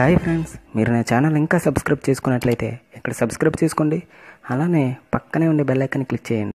Hi friends మీరు నా channel ఇంకా సబ్స్క్రైబ్ చేసుకున్నట్లయితే ఇక్కడ సబ్స్క్రైబ్ చేసుకోండి. అలానే పక్కనే ఉండే బెల్ ఐకాన్ క్లిక్ చేయండి.